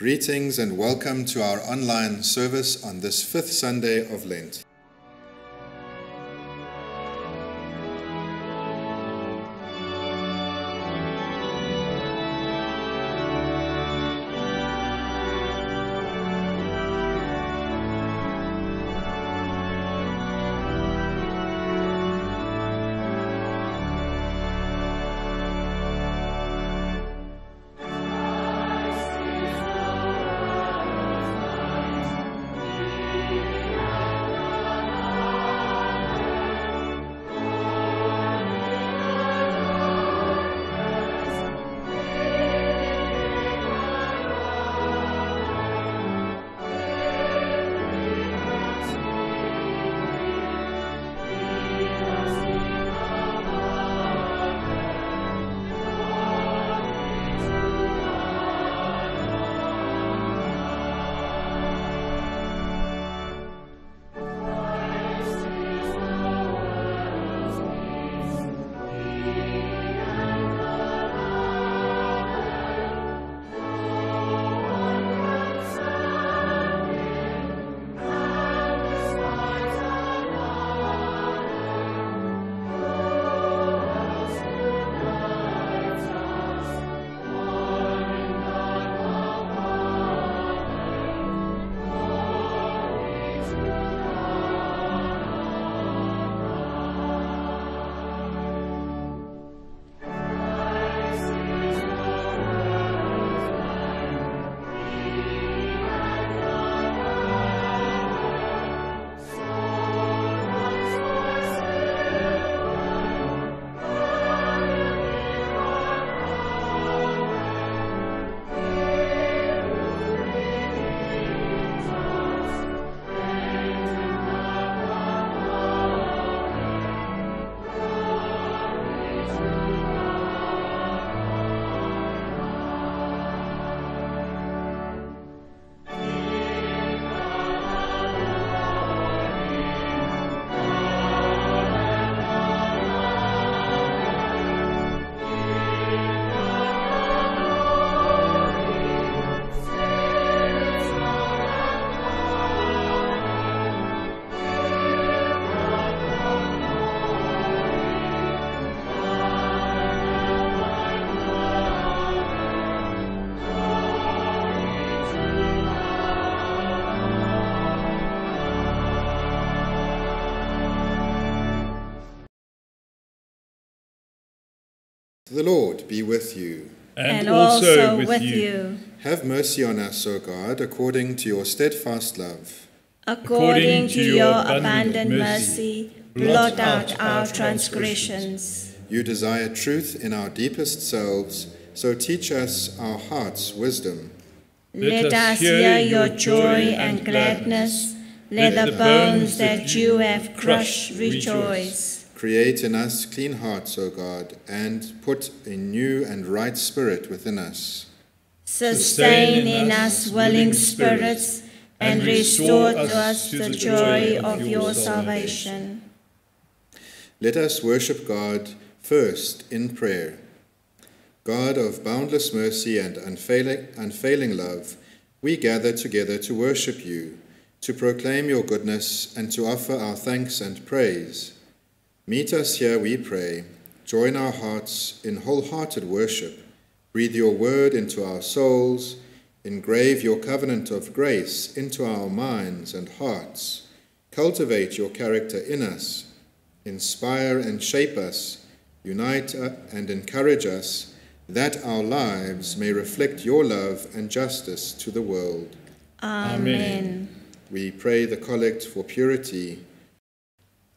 Greetings and welcome to our online service on this fifth Sunday of Lent. The Lord be with you. and, also, with you, Have mercy on us, O God, according to your steadfast love. according to your abundant mercy, blot out our transgressions. You desire truth in our deepest selves, so teach us our heart's wisdom. Let us hear your joy and gladness. Let the bones that you have crushed rejoice. Create in us clean hearts, O God, and put a new and right spirit within us. Sustain in us willing spirits and restore to us the joy of your salvation. Let us worship God first in prayer. God of boundless mercy and unfailing, unfailing love, we gather together to worship you, to proclaim your goodness, and to offer our thanks and praise. Meet us here, we pray. Join our hearts in wholehearted worship. Breathe your word into our souls. Engrave your covenant of grace into our minds and hearts. Cultivate your character in us. Inspire and shape us. Unite uh, and encourage us that our lives may reflect your love and justice to the world. Amen. We pray the collect for purity.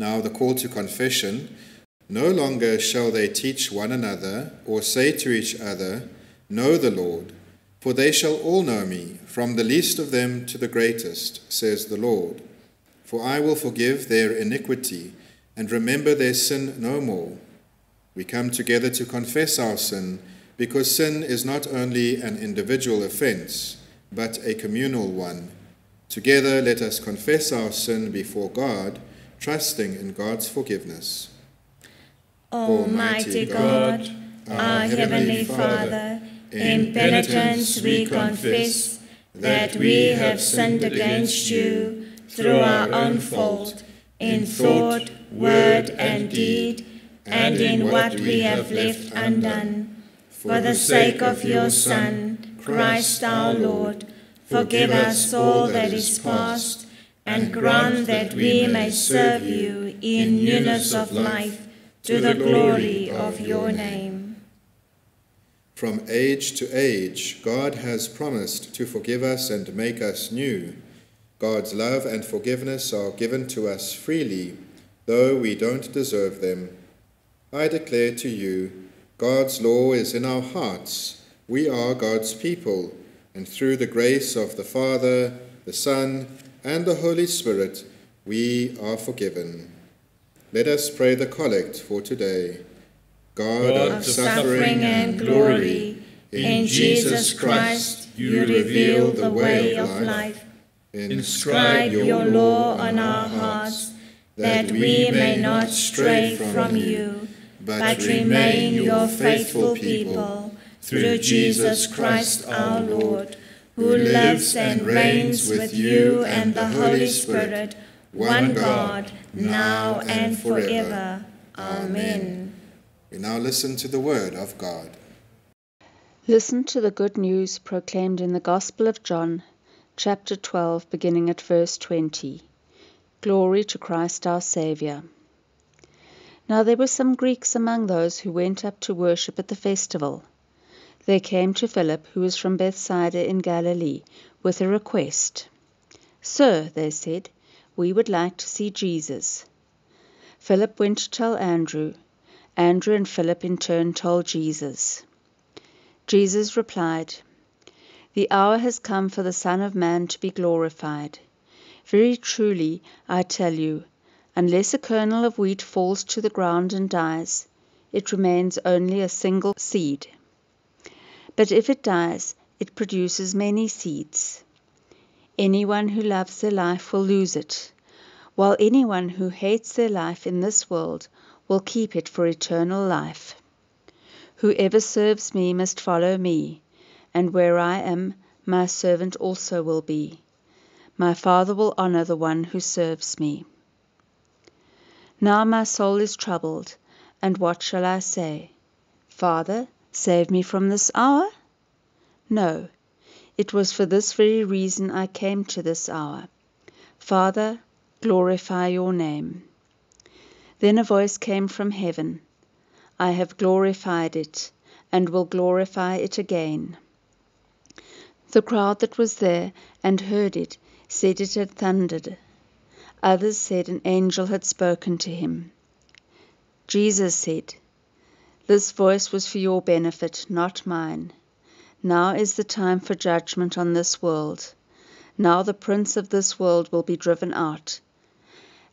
Now the call to confession. No longer shall they teach one another or say to each other, Know the Lord, For they shall all know me, from the least of them to the greatest, says the Lord. For I will forgive their iniquity and remember their sin no more. We come together to confess our sin because sin is not only an individual offense, but a communal one. Together, let us confess our sin before God, trusting in God's forgiveness. Almighty God, our Heavenly Father, in penitence we confess that we have sinned against you through our own fault, in thought, word, and deed, and in what we have left undone. For the sake of your Son, Christ our Lord, forgive us all that is past, and grant that we may serve you in newness of life to the glory of your name. From age to age, God has promised to forgive us and make us new. God's love and forgiveness are given to us freely, though we don't deserve them. I declare to you, God's law is in our hearts. We are God's people, and through the grace of the Father, the Son, and the Holy Spirit, we are forgiven. Let us pray the collect for today. God, God of suffering and glory, in Jesus Christ you reveal the way of life. Inscribe your law on our hearts, that we may not stray from you, but remain your faithful people, through Jesus Christ our Lord, who lives and reigns with you and the Holy Spirit, one God, now and forever. Amen. We now listen to the word of God. Listen to the good news proclaimed in the Gospel of John, chapter 12, beginning at verse 20. Glory to Christ our Saviour. Now there were some Greeks among those who went up to worship at the festival. They came to Philip, who was from Bethsaida in Galilee, with a request. Sir, they said, we would like to see Jesus. Philip went to tell Andrew Andrew and Philip in turn told Jesus. Jesus replied, The hour has come for the Son of Man to be glorified. Very truly, I tell you, unless a kernel of wheat falls to the ground and dies, it remains only a single seed. But if it dies, it produces many seeds. Anyone who loves their life will lose it, while anyone who hates their life in this world will keep it for eternal life. Whoever serves me must follow me, and where I am, my servant also will be. My Father will honor the one who serves me. Now my soul is troubled, and what shall I say? Father, save me from this hour? No, it was for this very reason I came to this hour. Father, glorify your name. Then a voice came from heaven I have glorified it, and will glorify it again. The crowd that was there and heard it said it had thundered. Others said an angel had spoken to him. Jesus said, This voice was for your benefit, not mine. Now is the time for judgment on this world. Now the prince of this world will be driven out.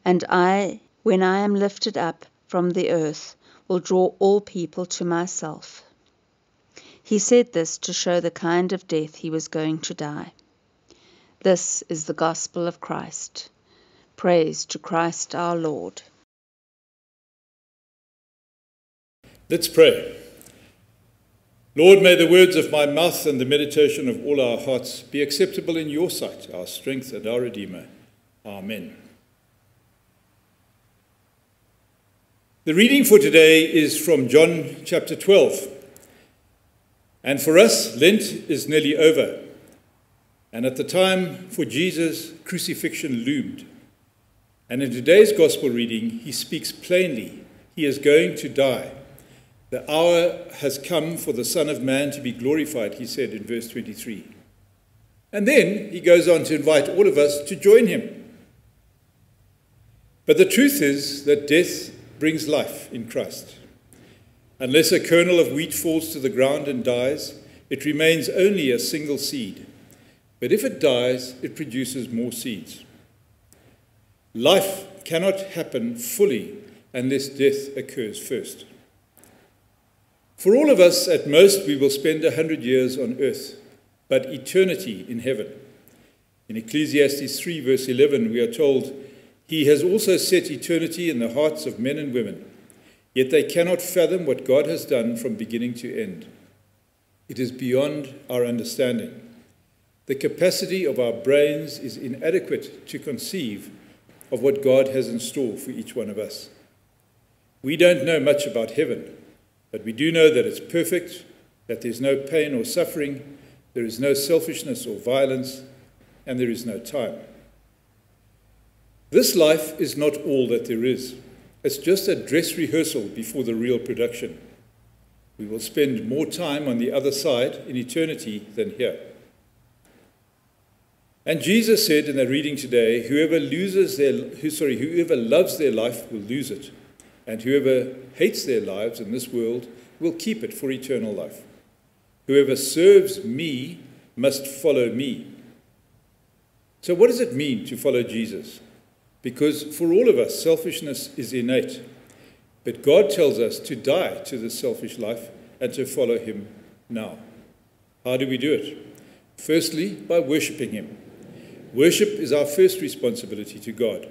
And I when I am lifted up from the earth, will draw all people to myself. He said this to show the kind of death he was going to die. This is the gospel of Christ. Praise to Christ our Lord. Let's pray. Lord, may the words of my mouth and the meditation of all our hearts be acceptable in your sight, our strength and our Redeemer. Amen. The reading for today is from John chapter 12. And for us, Lent is nearly over. And at the time for Jesus, crucifixion loomed. And in today's gospel reading, he speaks plainly. He is going to die. The hour has come for the Son of Man to be glorified, he said in verse 23. And then he goes on to invite all of us to join him. But the truth is that death brings life in Christ. Unless a kernel of wheat falls to the ground and dies, it remains only a single seed. But if it dies, it produces more seeds. Life cannot happen fully unless death occurs first. For all of us, at most, we will spend a hundred years on earth, but eternity in heaven. In Ecclesiastes 3, verse 11, we are told, He has also set eternity in the hearts of men and women, yet they cannot fathom what God has done from beginning to end. It is beyond our understanding. The capacity of our brains is inadequate to conceive of what God has in store for each one of us. We don't know much about heaven, but we do know that it's perfect, that there's no pain or suffering, there is no selfishness or violence, and there is no time. This life is not all that there is. It's just a dress rehearsal before the real production. We will spend more time on the other side in eternity than here. And Jesus said in the reading today, whoever loses their sorry, whoever loves their life will lose it, and whoever hates their lives in this world will keep it for eternal life. Whoever serves me must follow me. So what does it mean to follow Jesus? Because for all of us selfishness is innate. But God tells us to die to this selfish life and to follow him now. How do we do it? Firstly, by worshipping him. Worship is our first responsibility to God.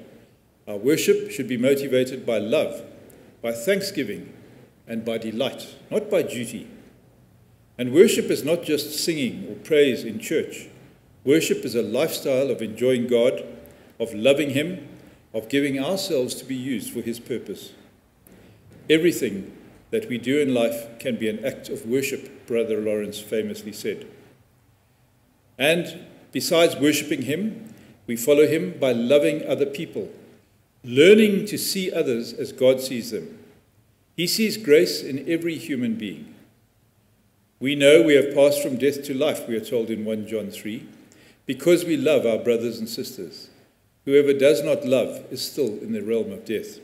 Our worship should be motivated by love, by thanksgiving, and by delight, not by duty. And worship is not just singing or praise in church. Worship is a lifestyle of enjoying God, of loving Him, of giving ourselves to be used for His purpose. Everything that we do in life can be an act of worship, Brother Lawrence famously said. And Besides worshipping Him, we follow Him by loving other people, learning to see others as God sees them. He sees grace in every human being. We know we have passed from death to life, we are told in 1 John 3, because we love our brothers and sisters. Whoever does not love is still in the realm of death.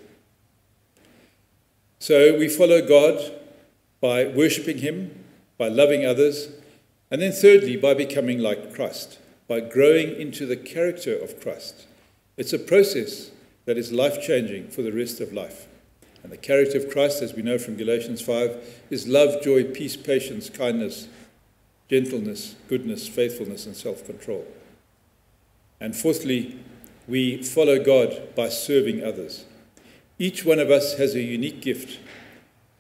So we follow God by worshipping Him, by loving others, and then thirdly, by becoming like Christ by growing into the character of Christ. It's a process that is life changing for the rest of life. And the character of Christ, as we know from Galatians 5, is love, joy, peace, patience, kindness, gentleness, goodness, faithfulness, and self control. And fourthly, we follow God by serving others. Each one of us has a unique gift.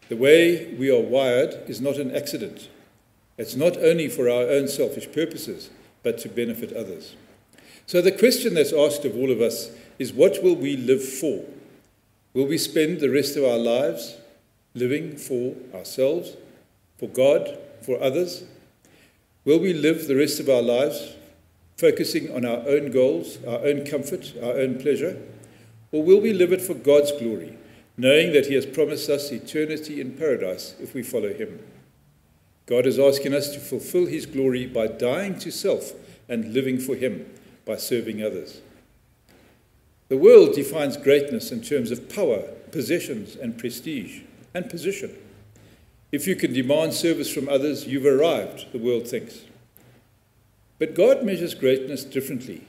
The way we are wired is not an accident. It's not only for our own selfish purposes, but to benefit others. So the question that's asked of all of us is what will we live for? Will we spend the rest of our lives living for ourselves, for God, for others? Will we live the rest of our lives focusing on our own goals, our own comfort, our own pleasure? Or will we live it for God's glory, knowing that He has promised us eternity in paradise if we follow Him? God is asking us to fulfill his glory by dying to self and living for him by serving others. The world defines greatness in terms of power, possessions, and prestige, and position. If you can demand service from others, you've arrived, the world thinks. But God measures greatness differently.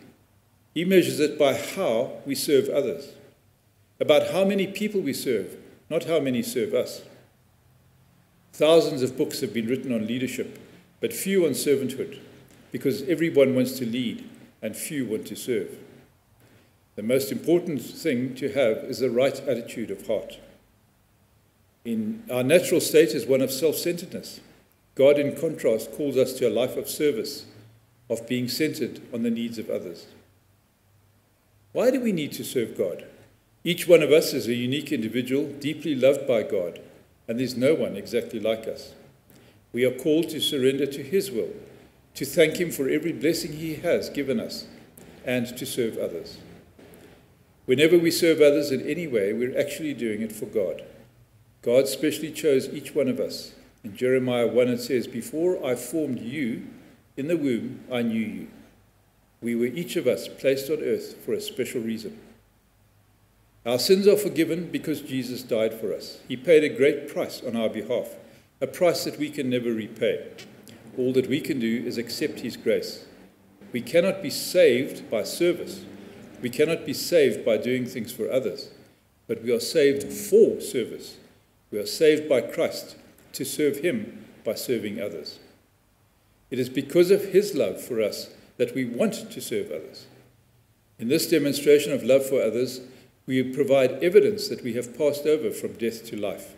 He measures it by how we serve others, about how many people we serve, not how many serve us. Thousands of books have been written on leadership, but few on servanthood, because everyone wants to lead and few want to serve. The most important thing to have is the right attitude of heart. In our natural state is one of self centeredness. God, in contrast, calls us to a life of service, of being centered on the needs of others. Why do we need to serve God? Each one of us is a unique individual, deeply loved by God and there's no one exactly like us. We are called to surrender to His will, to thank Him for every blessing He has given us, and to serve others. Whenever we serve others in any way, we're actually doing it for God. God specially chose each one of us. In Jeremiah 1, it says, Before I formed you in the womb, I knew you. We were each of us placed on earth for a special reason. Our sins are forgiven because Jesus died for us. He paid a great price on our behalf, a price that we can never repay. all that we can do is accept His grace. We cannot be saved by service. We cannot be saved by doing things for others, but we are saved for service. We are saved by Christ to serve Him by serving others. It is because of His love for us that we want to serve others. In this demonstration of love for others, we provide evidence that we have passed over from death to life.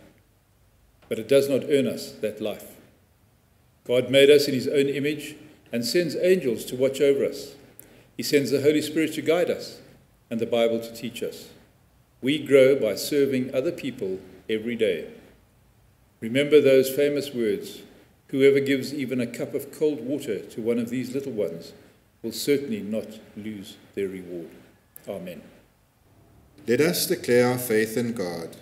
But it does not earn us that life. God made us in His own image and sends angels to watch over us. He sends the Holy Spirit to guide us and the Bible to teach us. We grow by serving other people every day. Remember those famous words Whoever gives even a cup of cold water to one of these little ones will certainly not lose their reward. Amen. Let us declare our faith in God.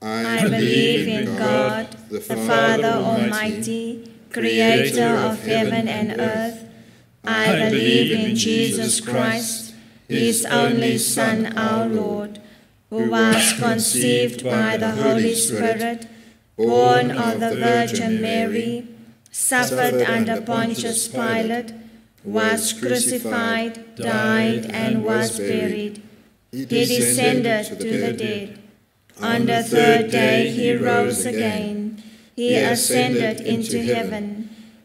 I, believe in God, the Father Almighty, creator of heaven and earth. I believe in Jesus Christ, his only Son, our Lord, who was conceived by the Holy Spirit born of the Virgin Mary, suffered under Pontius Pilate, was crucified, died, and was buried. He descended to the dead. On the third day he rose again. He ascended into heaven.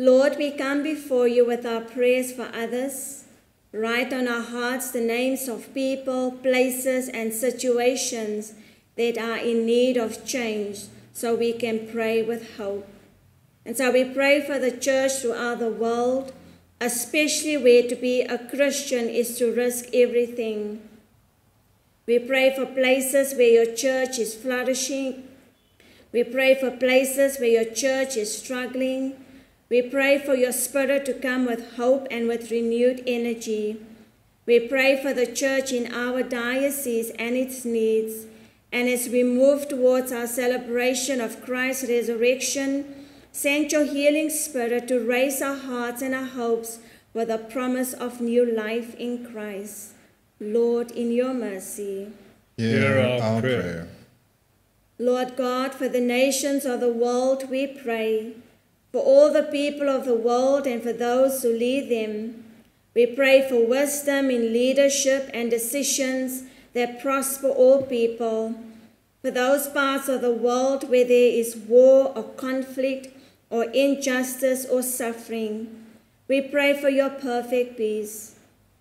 Lord, we come before you with our prayers for others. Write on our hearts the names of people, places, and situations that are in need of change so we can pray with hope. And so we pray for the church throughout the world, especially where to be a Christian is to risk everything. We pray for places where your church is flourishing. We pray for places where your church is struggling. We pray for your spirit to come with hope and with renewed energy. We pray for the church in our diocese and its needs. And as we move towards our celebration of Christ's resurrection, Send your healing spirit to raise our hearts and our hopes with the promise of new life in Christ. Lord, in your mercy. Hear our prayer. Lord God, for the nations of the world we pray, for all the people of the world and for those who lead them. We pray for wisdom in leadership and decisions that prosper all people. For those parts of the world where there is war or conflict, or injustice or suffering. We pray for your perfect peace.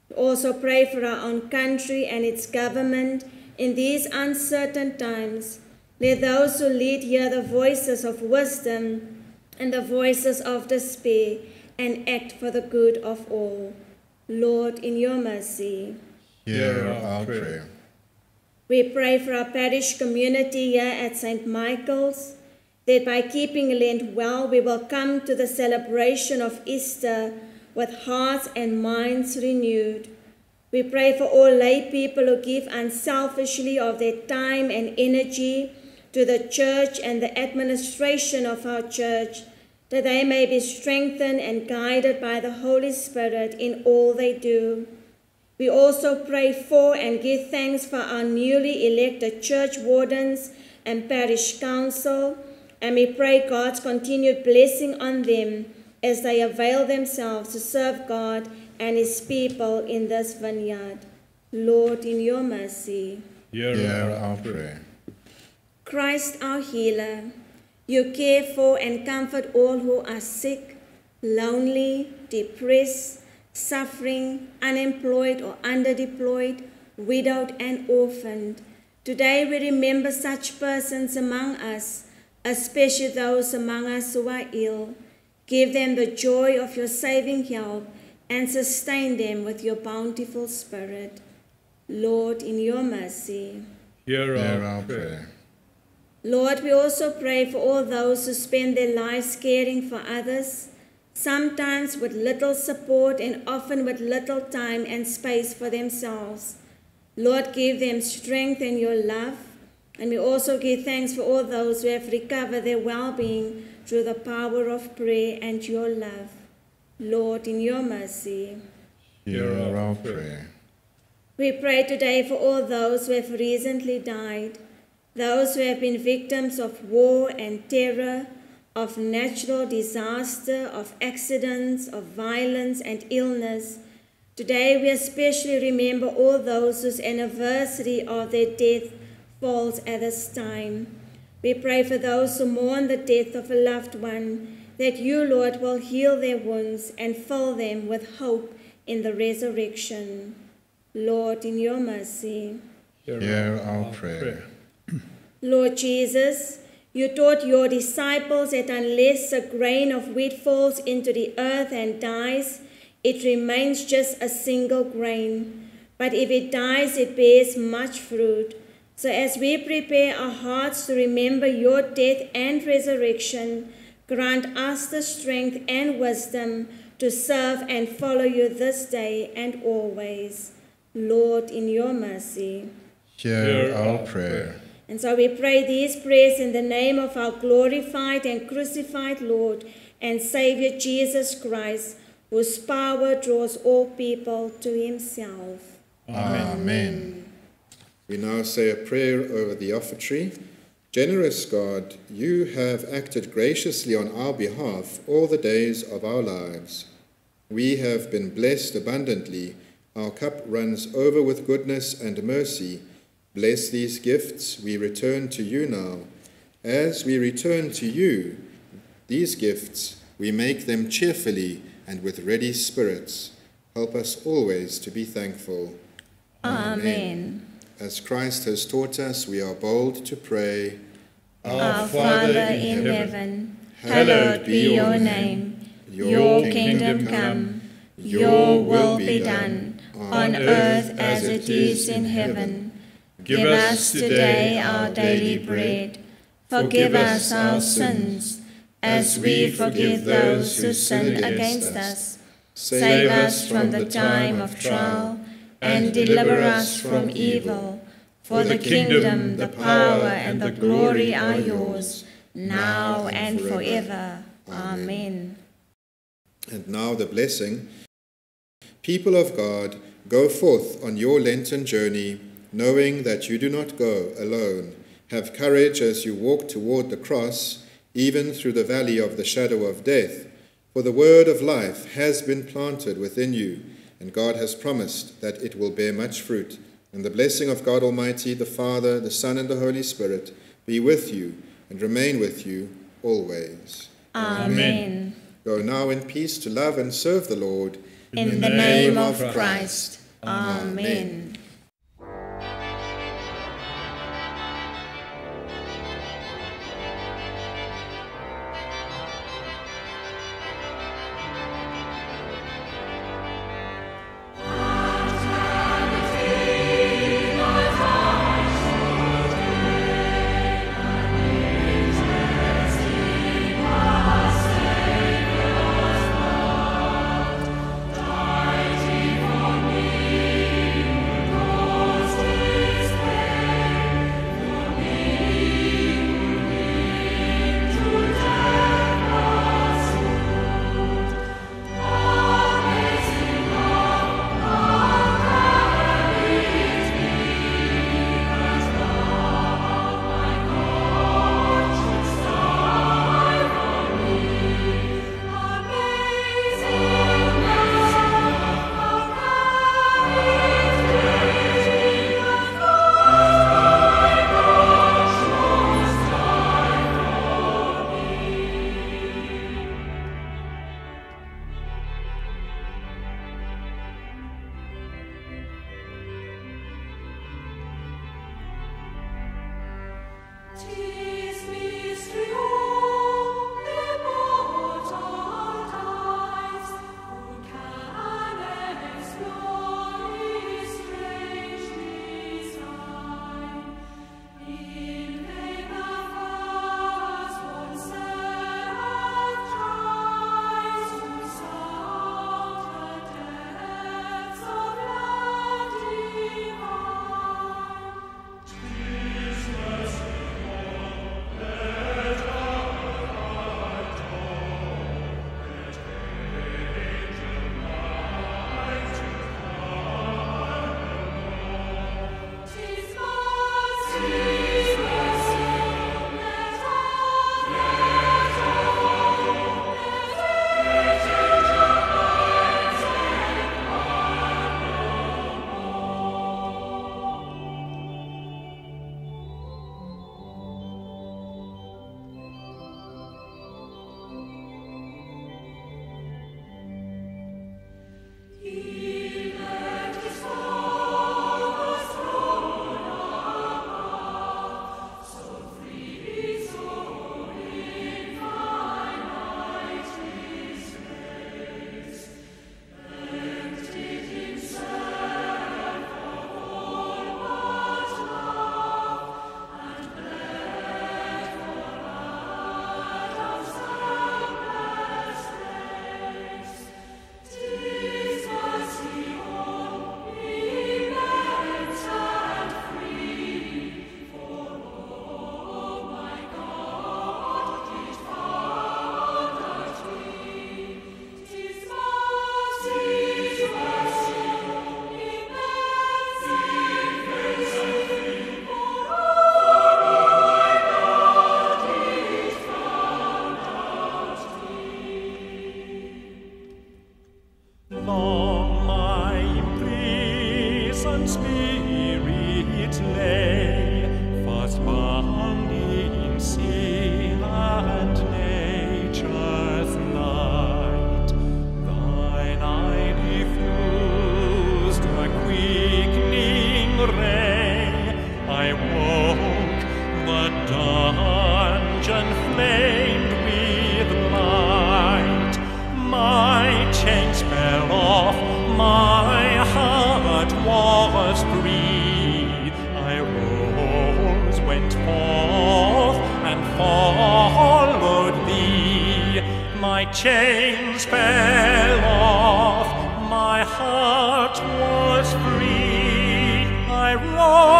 We also pray for our own country and its government in these uncertain times. Let those who lead hear the voices of wisdom and the voices of despair and act for the good of all. Lord, in your mercy. Hear our prayer. We pray for our parish community here at St. Michael's that by keeping Lent well, we will come to the celebration of Easter with hearts and minds renewed. We pray for all lay people who give unselfishly of their time and energy to the church and the administration of our church, that they may be strengthened and guided by the Holy Spirit in all they do. We also pray for and give thanks for our newly elected church wardens and parish council and we pray God's continued blessing on them as they avail themselves to serve God and his people in this vineyard. Lord, in your mercy, hear, hear our prayer. Christ, our healer, you care for and comfort all who are sick, lonely, depressed, suffering, unemployed or underdeployed, widowed and orphaned. Today we remember such persons among us especially those among us who are ill. Give them the joy of your saving help and sustain them with your bountiful Spirit. Lord, in your mercy, hear our, our prayer. Lord, we also pray for all those who spend their lives caring for others, sometimes with little support and often with little time and space for themselves. Lord, give them strength and your love. And we also give thanks for all those who have recovered their well being through the power of prayer and your love. Lord, in your mercy. Hear our prayer. We pray today for all those who have recently died, those who have been victims of war and terror, of natural disaster, of accidents, of violence and illness. Today we especially remember all those whose anniversary of their death falls at this time. We pray for those who mourn the death of a loved one, that you, Lord, will heal their wounds and fill them with hope in the resurrection. Lord, in your mercy. Hear our prayer. Lord Jesus, you taught your disciples that unless a grain of wheat falls into the earth and dies, it remains just a single grain. But if it dies, it bears much fruit. So as we prepare our hearts to remember your death and resurrection, grant us the strength and wisdom to serve and follow you this day and always. Lord, in your mercy. Hear our prayer. And so we pray these prayers in the name of our glorified and crucified Lord and Savior Jesus Christ, whose power draws all people to himself. Amen. We now say a prayer over the offertory. Generous God, you have acted graciously on our behalf all the days of our lives. We have been blessed abundantly. Our cup runs over with goodness and mercy. Bless these gifts we return to you now. As we return to you these gifts, we make them cheerfully and with ready spirits. Help us always to be thankful. Amen. As Christ has taught us, we are bold to pray. Our Father in heaven, hallowed be your name. Your kingdom come, your will be done, on earth as it is in heaven. Give us today our daily bread. Forgive us our sins, as we forgive those who sin against us. Save us from the time of trial, and deliver us from evil. For the kingdom, the power, and the glory are yours, now and forever. Amen. And now the blessing. People of God, go forth on your Lenten journey, knowing that you do not go alone. Have courage as you walk toward the cross, even through the valley of the shadow of death. For the word of life has been planted within you, and God has promised that it will bear much fruit. And the blessing of God Almighty, the Father, the Son, and the Holy Spirit be with you and remain with you always. Amen. Go now in peace to love and serve the Lord. In the name of Christ. Amen. Tis my heart